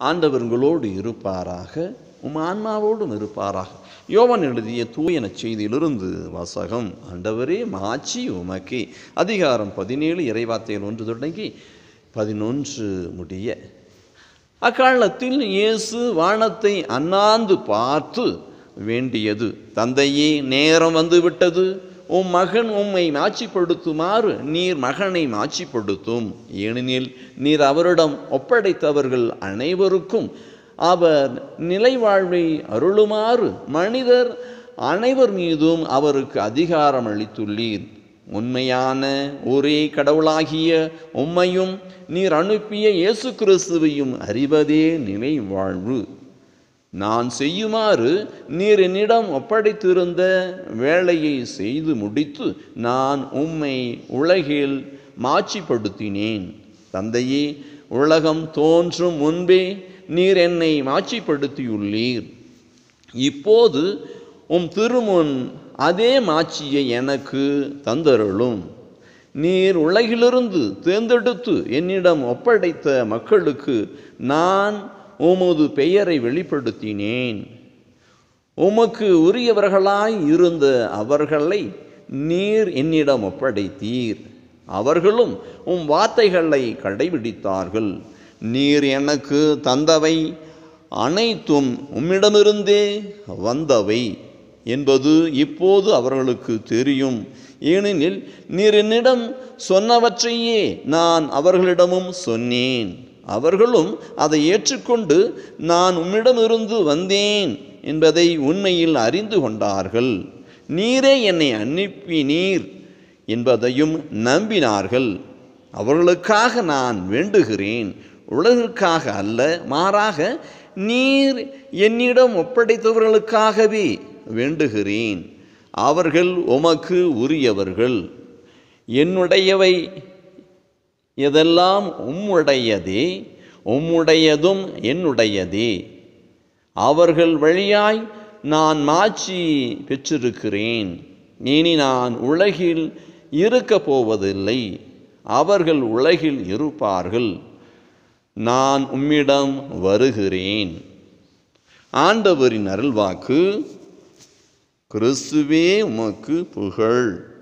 ஆண்டவர்களோடு இருப்பாராக உம் ஆன்மாவோடும் இருப்பாராக. யோவன் எழுதிய தூயன செய்தியிலிருந்து வாசகம் ஆண்டவரே மாச்சி உமக்கி. அதிகாரம் பதினேழு இறைவார்த்தைகள் ஒன்று தொடங்கி பதினொன்று முடிய அக்காலத்தில் இயேசு வானத்தை அண்ணாந்து பார்த்து வேண்டியது தந்தையே நேரம் வந்துவிட்டது உம் மகன் உம்மை மாட்சிப்படுத்துமாறு நீர் மகனை மாட்சிப்படுத்தும். ஏனெனில் நீர் அவரிடம் ஒப்படைத்தவர்கள் அனைவருக்கும் அவர் நிலைவாழ்வை அருளுமாறு மனிதர் அனைவர் மீதும் அவருக்கு அதிகாரம் அளித்துள்ளீர். உண்மையான ஒரே கடவுளாகிய உம்மையும் நீர் அனுப்பிய இயேசு கிறிஸ்துவையும் அறிவதே நிலை வாழ்வு நான் செய்யுமாறு நீர் என்னிடம் ஒப்படைத்திருந்த வேலையை செய்து முடித்து நான் உம்மை உலகில் மாட்சிப்படுத்தினேன். தந்தையே உலகம் தோன்றும் முன்பே நீர் என்னை மாட்சிப்படுத்தியுள்ளீர். இப்போது உம் திருமுன் அதே மாட்சியை எனக்கு தந்தருளும். நீர் உலகிலிருந்து தேர்ந்தெடுத்து என்னிடம் ஒப்படைத்த மக்களுக்கு நான் உமது பெயரை வெளிப்படுத்தினேன். உமக்கு உரியவர்களாய் இருந்த அவர்களை நீர் என்னிடம் ஒப்படைத்தீர். அவர்களும் உம் வார்த்தைகளை கடைபிடித்தார்கள். நீர் எனக்கு தந்தவை அனைத்தும் உம்மிடமிருந்தே வந்தவை என்பது இப்போது அவர்களுக்கு தெரியும். ஏனெனில் நீர் என்னிடம் சொன்னவற்றையே நான் அவர்களிடமும் சொன்னேன். அவர்களும் அதை ஏற்றுக்கொண்டு நான் உம்மிடமிருந்து வந்தேன் என்பதை உண்மையில் அறிந்து கொண்டார்கள். நீரே என்னை அனுப்பினீர் என்பதையும் நம்பினார்கள். அவர்களுக்காக நான் வேண்டுகிறேன் உலகிற்காக அல்ல மாறாக நீர் என்னிடம் ஒப்படைத்தவர்களுக்காகவே வேண்டுகிறேன். அவர்கள் உமக்கு உரியவர்கள். என்னுடையவை இதெல்லாம் உம்முடையதே உம்முடையதும் என்னுடையதே. அவர்கள் வழியாய் நான் மாட்சி பெற்றிருக்கிறேன். இனி நான் உலகில் இருக்கப் போவதில்லை. அவர்கள் உலகில் இருப்பார்கள். நான் உம்மிடம் வருகிறேன். ஆண்டவரின் அருள்வாக்கு கிறிஸ்துவே உமக்கு புகழ்.